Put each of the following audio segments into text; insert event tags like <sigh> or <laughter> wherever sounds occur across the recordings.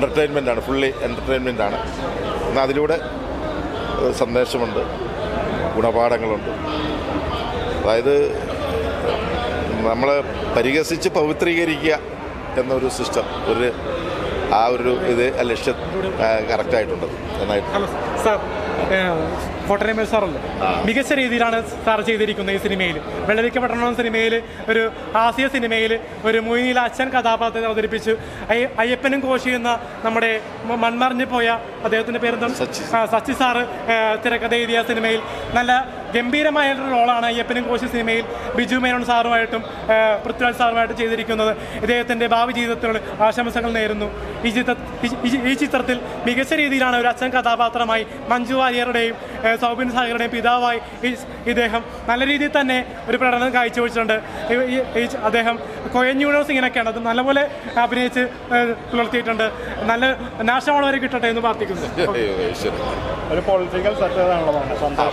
Entertainment ആണ് fully entertainment ആണ് എന്നാൽ അതിലൂടെ സന്ദേശമുണ്ട് ഗുണപാഠങ്ങളുണ്ട്. അതായത് നമ്മളെ പരിഹസിച്ച് പവിത്രീകരിക്കുക എന്നൊരു സിസ്റ്റം ഒരു ആ ഒരു ഇത് ലക്ഷ്യം കറക്റ്റായിട്ടുണ്ട്. നന്നായിട്ട്. സാർ ഫോട്ടോനേമേൽ സാറല്ലേ? മികച്ച രീതിയിലാണ് സാർ ചെയ്തിരിക്കുന്നത് ഈ സിനിമയിൽ. വെള്ളരിക്ക പട്ടണം സിനിമയിൽ ഒരു ഹാസ്യ സിനിമയിൽ ഒരു മൊയ്നിയിൽ അച്ഛൻ കഥാപാത്രത്തെ അവതരിപ്പിച്ചു. അയ്യ- അയ്യപ്പനും കോശിയുന്ന എന്ന നമ്മുടെ മൺമറിഞ്ഞു പോയ അദ്ദേഹത്തിന്റെ പേരെന്താണ് സച്ചി. സാറ് തിരക്കഥ എഴുതിയ സിനിമയിൽ നല്ല ഗംഭീരമായ ഒരു റോളാണ് അയ്യപ്പനും കോശി സിനിമയിൽ ബിജു മേനോൻ സാറുമായിട്ടും പൃഥ്വിരാജ് സാറുമായിട്ടും ചെയ്തിരിക്കുന്നത്. ഇദ്ദേഹത്തിന്റെ ഭാവി ജീവിതത്തിലുള്ള ആശംസകൾ നേരുന്നു. ഈ ചിത്ര ഈ ചിത്രത്തിൽ മികച്ച രീതിയിലാണ് ഒരു അച്ഛൻ കഥാപാത്രമായി മഞ്ജു വാര്യറുടെയും സൗബിൻ സാഗറുടെയും പിതാവായി ഈ- ഇദ്ദേഹം നല്ല രീതിയിൽ തന്നെ ഒരു പ്രകടനം കാഴ്ചവെച്ചിട്ടുണ്ട്. അദ്ദേഹം കൊയഞ്ഞൂണോ സിംഗിനൊക്കെയാണ്. അത് നല്ലപോലെ അഭിനയിച്ച് പുലർത്തിയിട്ടുണ്ട്. നല്ല നാഷണൽ വരെ കിട്ടട്ടെ എന്ന് പ്രാർത്ഥിക്കുന്നു. <laughs> ഒരു പൊളിറ്റിക്കൽ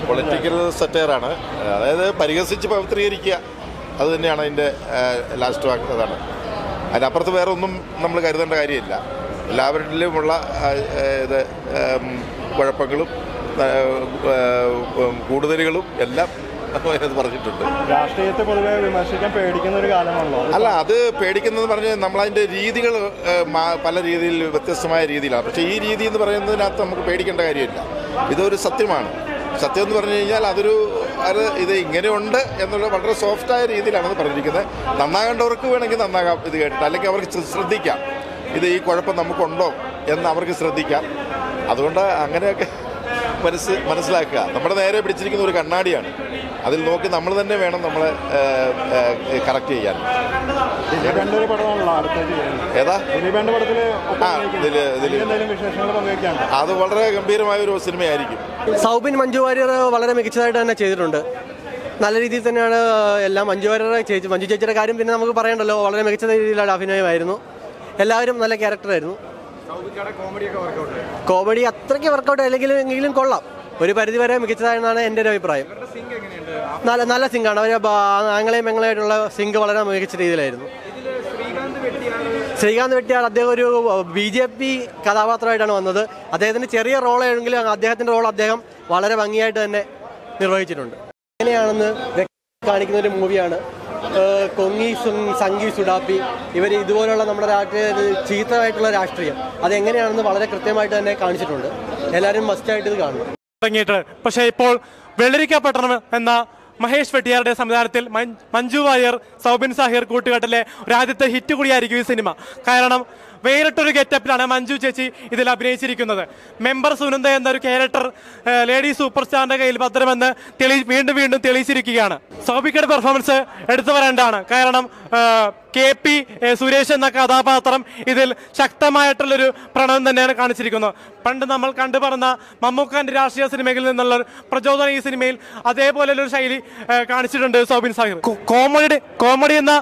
പൊളിറ്റിക്കൽ സറ്റയറാണ് അതായത് പരിഹസിച്ച് പവിത്രീകരിക്കുക. അത് തന്നെയാണ് അതിന്റെ ലാസ്റ്റ് വാക്ക്. അതാണ്. അതിനപ്പുറത്ത് വേറെ ഒന്നും നമ്മൾ കരുതേണ്ട കാര്യമില്ല. എല്ലാവരിലുമുള്ള ഇത് കുഴപ്പങ്ങളും കൂടുതലുകളും എല്ലാം പറഞ്ഞിട്ടുണ്ട്. രാഷ്ട്രീയത്തെ പൊതുവെ വിമർശിക്കാൻ പേടിക്കുന്ന ഒരു കാലമാണല്ലോ. അല്ല അത് പേടിക്കുന്നത് പറഞ്ഞ് നമ്മളതിന്റെ രീതികൾ പല രീതിയിൽ വ്യത്യസ്തമായ രീതിയിലാണ്. പക്ഷേ ഈ രീതി എന്ന് പറയുന്നതിനകത്ത് നമുക്ക് പേടിക്കേണ്ട കാര്യമില്ല. ഇതൊരു സത്യമാണ്. സത്യം എന്ന് പറഞ്ഞു കഴിഞ്ഞാൽ അതൊരു അത് ഇത് ഇങ്ങനെയുണ്ട് എന്നുള്ള വളരെ സോഫ്റ്റായ രീതിയിലാണ് അത് പറഞ്ഞിരിക്കുന്നത്. നന്നാകേണ്ടവർക്ക് വേണമെങ്കിൽ നന്നാകാം ഇത് കേട്ടിട്ട്. അല്ലെങ്കിൽ അവർക്ക് ശ്രദ്ധിക്കാം. ഇത് ഈ കുഴപ്പം നമുക്കുണ്ടോ എന്ന് അവർക്ക് ശ്രദ്ധിക്കാം. അതുകൊണ്ട് അങ്ങനെയൊക്കെ മനസ്സ് മനസ്സിലാക്കുക. നമ്മുടെ നേരെ പിടിച്ചിരിക്കുന്ന ഒരു കണ്ണാടിയാണ്. അതിൽ നോക്കി നമ്മൾ തന്നെ വേണം നമ്മളെ കറക്റ്റ് ചെയ്യാൻ. ഏതാ? ആ, ഇതിൽ ഇതിൽ അത് വളരെ ഗംഭീരമായ ഒരു സിനിമയായിരിക്കും. സൗബിൻ മഞ്ജു വാര്യർ വളരെ മികച്ചതായിട്ട് തന്നെ ചെയ്തിട്ടുണ്ട്. നല്ല രീതിയിൽ തന്നെയാണ് എല്ലാം മഞ്ജു വാര്യരുടെ ചേച്ചി മഞ്ജു ചേച്ചിയുടെ കാര്യം പിന്നെ നമുക്ക് പറയണ്ടല്ലോ വളരെ മികച്ച രീതിയിലുള്ള അഭിനയമായിരുന്നു. എല്ലാവരും നല്ല ക്യാരക്ടറായിരുന്നു കോമഡി അത്രയ്ക്ക് വർക്കൗട്ട് അല്ലെങ്കിൽ എങ്കിലും കൊള്ളാം. ഒരു പരിധി വരെ മികച്ചതായെന്നാണ് എന്റെ ഒരു അഭിപ്രായം. നല്ല നല്ല സിങ്കാണ് അവരെ ആങ്ങളെയും മെങ്ങളായിട്ടുള്ള സിങ്ക് വളരെ മികച്ച രീതിയിലായിരുന്നു. ശ്രീകാന്ത് വെട്ടിയാർ അദ്ദേഹം ഒരു ബി ജെ പി കഥാപാത്രമായിട്ടാണ് വന്നത്. അദ്ദേഹത്തിന് ചെറിയ റോളാണെങ്കിലും അദ്ദേഹത്തിന്റെ റോൾ അദ്ദേഹം വളരെ ഭംഗിയായിട്ട് തന്നെ നിർവഹിച്ചിട്ടുണ്ട്. എങ്ങനെയാണെന്ന് കാണിക്കുന്ന ഒരു മൂവിയാണ് ഏഹ് കൊങ്ങി സുങ് സംഗി സുഡാപ്പി ഇവർ ഇതുപോലുള്ള നമ്മുടെ രാഷ്ട്രീയ ചീത്തമായിട്ടുള്ള രാഷ്ട്രീയം. അതെങ്ങനെയാണെന്ന് വളരെ കൃത്യമായിട്ട് തന്നെ കാണിച്ചിട്ടുണ്ട്. എല്ലാവരും മസ്റ്റായിട്ട് ഇത് കാണണം. തുടങ്ങിയിട്ട് പക്ഷേ ഇപ്പോൾ വെള്ളരിക്കപ്പെട്ടണം എന്ന മഹേഷ് വെട്ടിയാറുടെ സംവിധാനത്തിൽ മഞ്ജു വാര്യർ സൗബിൻ സാഹിർ കൂട്ടുകെട്ടിലെ ഒരു ആദ്യത്തെ ഹിറ്റ് കൂടിയായിരിക്കും ഈ സിനിമ. കാരണം വേറിട്ടൊരു ഗെറ്റപ്പിലാണ് മഞ്ജു ചേച്ചി ഇതിൽ അഭിനയിച്ചിരിക്കുന്നത്. മെമ്പർ സുനന്ദ എന്നൊരു ക്യാരക്ടർ ലേഡി സൂപ്പർ സ്റ്റാറിന്റെ കയ്യിൽ ഭദ്രമെന്ന് തെളി വീണ്ടും വീണ്ടും തെളിയിച്ചിരിക്കുകയാണ്. സൗബിക്കയുടെ പെർഫോമൻസ് എടുത്തു പറയേണ്ടതാണ്. കാരണം കെ പി സുരേഷ് എന്ന കഥാപാത്രം ഇതിൽ ശക്തമായിട്ടുള്ളൊരു പ്രണയം തന്നെയാണ് കാണിച്ചിരിക്കുന്നത്. പണ്ട് നമ്മൾ കണ്ടു പറഞ്ഞ മമ്മൂക്കാന്റെ രാഷ്ട്രീയ സിനിമയിൽ നിന്നുള്ള പ്രചോദനം ഈ സിനിമയിൽ അതേപോലെ ഒരു ശൈലി കാണിച്ചിട്ടുണ്ട് സോബിൻ സാഹിർ കോമഡിയുടെ കോമഡി എന്ന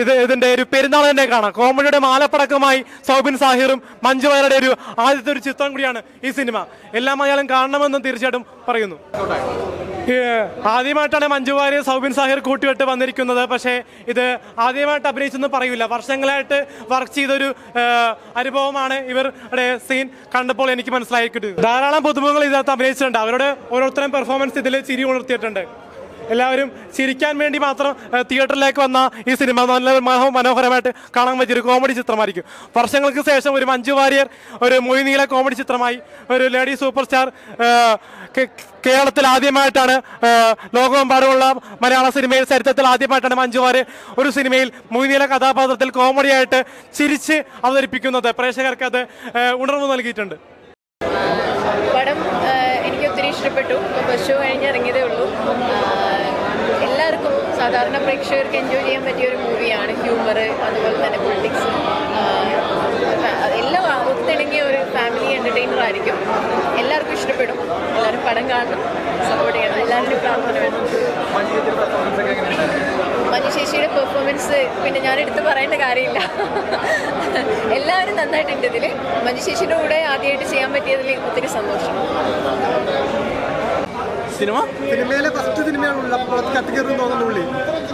ഇത് ഇതിന്റെ ഒരു പെരുന്നാൾ തന്നെ കാണാം. കോമഡിയുടെ മാലപ്പടക്കമായി സൗബിൻ സാഹിറും മഞ്ജു വാര്യരുടെ ഒരു ആദ്യത്തെ ഒരു ചിത്രം കൂടിയാണ് ഈ സിനിമ. എല്ലാം മലയാളം കാണണമെന്നും തീർച്ചയായിട്ടും പറയുന്നു. ആദ്യമായിട്ടാണ് മഞ്ജു വാര്യർ സൗബിൻ സാഹിർ കൂട്ടുകെട്ട് വന്നിരിക്കുന്നത്. പക്ഷേ ഇത് ആദ്യമായിട്ട് അഭിനയിച്ചെന്ന് പറയൂല. വർഷങ്ങളായിട്ട് വർക്ക് ചെയ്തൊരു അനുഭവമാണ് ഇവരുടെ സീൻ കണ്ടപ്പോൾ എനിക്ക് മനസ്സിലായിക്കിട്ടു. ധാരാളം പുതുമുഖങ്ങൾ ഇതിനകത്ത് അഭിനയിച്ചിട്ടുണ്ട്. അവരുടെ ഓരോരുത്തരും പെർഫോമൻസ് ഇതിൽ ചിരി ഉണർത്തിയിട്ടുണ്ട്. എല്ലാവരും ചിരിക്കാൻ വേണ്ടി മാത്രം തിയേറ്ററിലേക്ക് വന്ന ഈ സിനിമ നല്ല മനോ മനോഹരമായിട്ട് കാണാൻ പറ്റിയൊരു കോമഡി ചിത്രമായിരിക്കും. വർഷങ്ങൾക്ക് ശേഷം ഒരു മഞ്ജു വാര്യർ ഒരു മൊയ്നീല കോമഡി ചിത്രമായി ഒരു ലേഡി സൂപ്പർ സ്റ്റാർ കേരളത്തിൽ ആദ്യമായിട്ടാണ് ലോകമെമ്പാടുമുള്ള മലയാള സിനിമയിൽ ചരിത്രത്തിൽ ആദ്യമായിട്ടാണ് മഞ്ജു വാര്യർ ഒരു സിനിമയിൽ മൊയ്നീല കഥാപാത്രത്തിൽ കോമഡിയായിട്ട് ചിരിച്ച് അവതരിപ്പിക്കുന്നത്. പ്രേക്ഷകർക്ക് അത് ഉണർവ് നൽകിയിട്ടുണ്ട്. പടം എനിക്ക് ഒത്തിരി ഇഷ്ടപ്പെട്ടു. ഇപ്പോൾ ഷോ കഴിഞ്ഞ് ഇറങ്ങിയതേ ഉള്ളൂ. സാധാരണ പ്രേക്ഷകർക്ക് എൻജോയ് ചെയ്യാൻ പറ്റിയ ഒരു മൂവിയാണ് ഹ്യൂമർ അതുപോലെ തന്നെ പൊളിറ്റിക്സ് എല്ലാം ഒത്തിണങ്ങിയ ഒരു ഫാമിലി എന്റർടൈനർ ആയിരിക്കും. എല്ലാവർക്കും ഇഷ്ടപ്പെടും. എല്ലാവരും പടം കാണണം സപ്പോർട്ട് ചെയ്യണം എല്ലാവരുടെയും പ്രാർത്ഥന വേണം. മനുശേഷിയുടെ പെർഫോമൻസ് പിന്നെ ഞാൻ എടുത്ത് പറയേണ്ട കാര്യമില്ല. എല്ലാവരും നന്നായിട്ടുണ്ട് ഇതിൽ മനുശേഷിയുടെ കൂടെ ആദ്യമായിട്ട് ചെയ്യാൻ പറ്റിയതിൽ ഒത്തിരി സന്തോഷം. സിനിമ? സിനിമയിലെ ഫസ്റ്റ് സിനിമയാണ്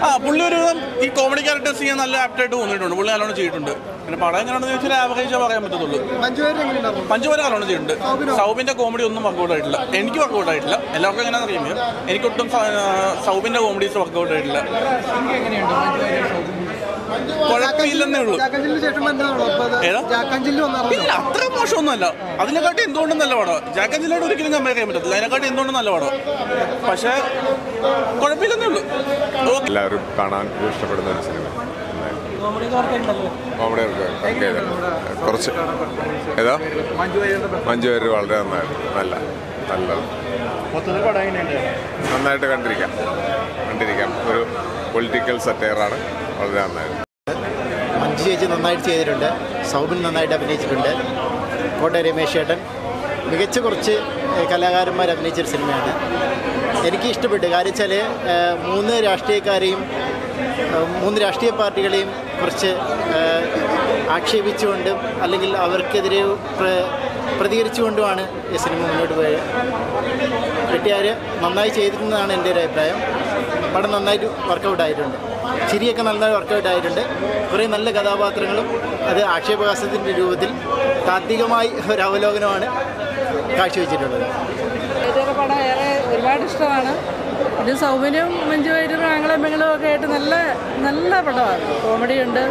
ആ പുള്ളി ഒരു വിധം ഈ കോമഡി ക്യാരക്ടേഴ്സ് ചെയ്യാൻ നല്ല ആപ്റ്റായിട്ട് തോന്നിയിട്ടുണ്ട്. പുള്ളി നല്ലോണം ചെയ്തിട്ടുണ്ട്. പിന്നെ പടം എങ്ങനെയാണെന്ന് ചോദിച്ചാൽ ആവറേജ് പറയാൻ പറ്റത്തുള്ളൂ. പഞ്ചുപേരെ നല്ലോണം ചെയ്യുന്നുണ്ട് സൗബിന്റെ കോമഡി ഒന്നും വർക്കൗട്ട് ആയിട്ടില്ല. എനിക്ക് വർക്കൗട്ട് ആയിട്ടില്ല. എല്ലാവർക്കും എങ്ങനെയാണെന്ന് അറിയുമ്പോൾ എനിക്കൊട്ടും സൗബിന്റെ കോമഡീസ് വർക്കൗട്ട് ആയിട്ടില്ല. കുഴപ്പമില്ലെന്നേ ഉള്ളൂ. ഏതാ? ഇല്ല അത്ര മോശമൊന്നുമല്ല. അതിനെക്കാട്ടി എന്തുകൊണ്ടും നല്ല പടം ജാക്കൻ ജില്ലയോട് ഒരിക്കലും കമ്പയർ ചെയ്യാൻ പറ്റത്തില്ല. അതിനെക്കാട്ടി എന്തുകൊണ്ടും നല്ല പടം പക്ഷേ കുഴപ്പമില്ലെന്നേ ഉള്ളൂ. എല്ലാവരും കാണാൻ ഇഷ്ടപ്പെടുന്ന ഒരു സിനിമ. കുറച്ച് ഏതാ? മഞ്ജു വാര്യർ വളരെ നന്നായിരുന്നു നല്ല നല്ല നന്നായിട്ട് കണ്ടിരിക്കാം. കണ്ടിരിക്കാം. ഒരു പൊളിറ്റിക്കൽ സറ്റയറാണ് വളരെ നന്നായിരുന്നു ചേച്ചി നന്നായിട്ട് ചെയ്തിട്ടുണ്ട്. സൗബിൻ നന്നായിട്ട് അഭിനയിച്ചിട്ടുണ്ട്. കോട്ടയ രമേശ് ചേട്ടൻ. മികച്ച കുറച്ച് കലാകാരന്മാർ അഭിനയിച്ചൊരു സിനിമയാണ്. എനിക്ക് ഇഷ്ടപ്പെട്ടു. കാര്യം വെച്ചാൽ മൂന്ന് രാഷ്ട്രീയക്കാരെയും മൂന്ന് രാഷ്ട്രീയ പാർട്ടികളെയും കുറച്ച് ആക്ഷേപിച്ചുകൊണ്ടും അല്ലെങ്കിൽ അവർക്കെതിരെ പ്ര- പ്രതികരിച്ചുകൊണ്ടുമാണ് ഈ സിനിമ മുന്നോട്ട് പോയത്. വെട്ടിയാർ നന്നായി ചെയ്തിരുന്നതാണ് എന്റെ ഒരു അഭിപ്രായം. പടം നന്നായിട്ട് വർക്കൗട്ട് ആയിട്ടുണ്ട്. ചിരിയൊക്കെ നല്ല വർക്കൗട്ട് ആയിട്ടുണ്ട് കുറേ നല്ല കഥാപാത്രങ്ങളും അത് ആക്ഷേപഹാസ്യത്തിന്റെ രൂപത്തിൽ താത്വികമായി ഒരു അവലോകനമാണ് കാഴ്ചവെച്ചിട്ടുള്ളത്. പടം ഏറെ ഒരുപാട് ഇഷ്ടമാണ്. ഇത് സൗമ്യനും മഞ്ജു വൈരും ആംഗളം പെങ്ങളും ഒക്കെ ആയിട്ട് നല്ല നല്ല പടമാണ്. കോമഡി ഉണ്ട്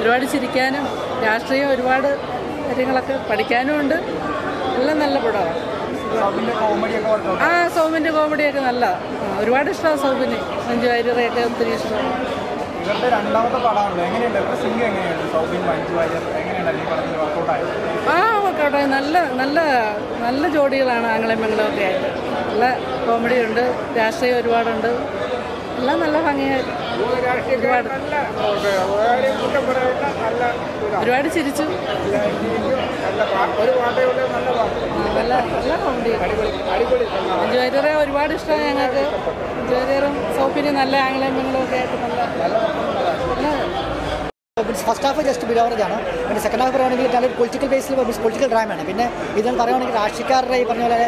ഒരുപാട് ചിരിക്കാനും രാഷ്ട്രീയം ഒരുപാട് കാര്യങ്ങളൊക്കെ പഠിക്കാനും ഉണ്ട്. എല്ലാം നല്ല പടമാണ്. ആ സൗമിന്റെ കോമഡിയൊക്കെ നല്ല. ഒരുപാട് ഇഷ്ടമാണ് സൗമിന് മഞ്ജു വാര്യരെയൊക്കെ ഒത്തിരി ഇഷ്ടമാണ് ഇവരുടെ രണ്ടാമത്തെ പടമാണല്ലോ. എങ്ങനെയുണ്ട്? ഇവരുടെ സിംഗ് എങ്ങനെയുണ്ട്? സൗബിൻ മഞ്ജു വാര്യർ എങ്ങനെയുണ്ട്? ഈ പടത്തിൽ വർക്കൗട്ടായത് ആ വർക്കൗട്ട് നല്ല നല്ല നല്ല ജോഡികളാണ് ആംഗളം പെങ്ങളും ആയിട്ട്. നല്ല കോമഡി ഉണ്ട് രാഷ്ട്രീയം ഒരുപാടുണ്ട്. എല്ലാം നല്ല ഭംഗിയായിട്ട്. ഒരുപാട്. ചിരിച്ചു. നല്ല ഒരുപാട് ഇഷ്ടമാണ് ഞങ്ങൾക്ക്. അഞ്ചു വാര്യറും നല്ല ആംഗ്ലേയും പെങ്ങളും ഒക്കെ ആയിട്ട് നല്ല നല്ല ഫസ്റ്റ് ഹാഫ് ജസ്റ്റ് ബിലോവറേജാണ് പിന്നെ സെക്കൻഡ് ഹാഫ് പറയുകയാണെങ്കിൽ നല്ലൊരു പൊളിറ്റിക്കൽ ബേസിൽ പൊളിറ്റിക്കൽ ഡ്രാമയാണ് പിന്നെ ഇതെന്ന് പറയുകയാണെങ്കിൽ രാഷ്ട്രീയക്കാരുടെ ഈ പറഞ്ഞ പോലെ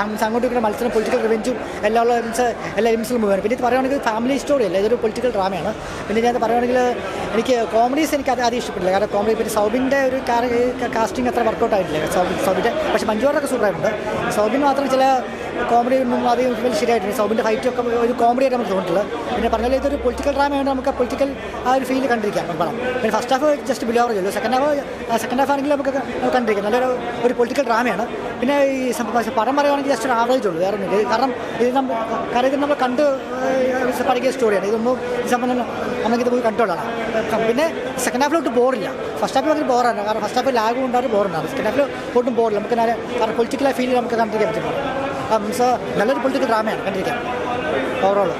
മീൻസ് അങ്ങോട്ടും മത്സരം പൊളിറ്റിക്കൽ റിവെഞ്ചും എല്ലാ ഉള്ള മീൻസ് എല്ലാ എംസിലും മൂവാണ് പിന്നെ ഇത് പറയുകയാണെങ്കിൽ ഫാമിലി സ്റ്റോറി അല്ല ഇതൊരു പൊളിറ്റിക്കൽ ഡ്രാമയാണ് പിന്നെ ഞാൻ പറയുകയാണെങ്കിൽ എനിക്ക് കോമഡീസ് എനിക്ക് അത് ആദ്യം ഇഷ്ടപ്പെട്ടില്ല കാരണം കോമഡി പിന്നെ സൗബിന്റെ ഒരു കാസ്റ്റിംഗ് അത്ര വർക്കൗട്ട് ആയിട്ടില്ല. സൗബിൻ സൗബിന്റെ പക്ഷേ മഞ്ജുവാറൊക്കെ സൂപ്പറായിട്ടുണ്ട് സൗബിൻ മാത്രം ചില കോമഡി അധികം വലിയ ശരിയായിട്ടില്ല. സൗബിന്റെ ഹൈറ്റ് ഒക്കെ ഒരു കോമഡി ആയിട്ട് നമുക്ക് തോന്നിയിട്ടുള്ളത്. പിന്നെ പറഞ്ഞാൽ ഇതൊരു പൊളിറ്റിക്കൽ ഡ്രാമ ആയതുകൊണ്ട് നമുക്ക് പൊളിറ്റിക്കൽ ആ ഒരു ഫീൽ കണ്ടിരിക്കാം. പടം. പിന്നെ first half just below average second half second half ആണെങ്കിൽ നമുക്ക് നമുക്ക് കണ്ടിരിക്കാം. നല്ലൊരു ഒരു പൊളിറ്റിക്കൽ ഡ്രാമയാണ് പിന്നെ ഈ പടം പറയുകയാണെങ്കിൽ ജസ്റ്റ് ഒരു ആവറേജ് ഉള്ളൂ. വേറെ ഒന്നുമില്ല. കാരണം ഇത് നമ്മൾ കാരണം ഇത് നമ്മൾ കണ്ട് പഠിക്കുന്ന സ്റ്റോറിയാണ് ഇതൊന്നും ഈ സംബന്ധം നമുക്കിത് പോയി കണ്ടോളാണ് പിന്നെ സെക്കൻഡ് ഹാഫിലോട്ട് ബോറില്ല ഫസ്റ്റ് ഹാഫിൽ ഭയങ്കര ബോറാണ് കാരണം ഫസ്റ്റ് ഹാഫിൽ ലാഗും ഉണ്ടാകും ബോറുണ്ടാകും സെക്കൻഡ് ഹാഫിൽ ഒട്ടും ബോറില്ല നമുക്ക് കാരണം പൊളിറ്റിക്കൽ ഫീൽ നമുക്ക് കണ്ടിരിക്കാൻ പറ്റും. മീൻസ് നല്ലൊരു പൊളിറ്റിക്കൽ ഡ്രാമയാണ് കണ്ടിരിക്കാം ഓവറോൾ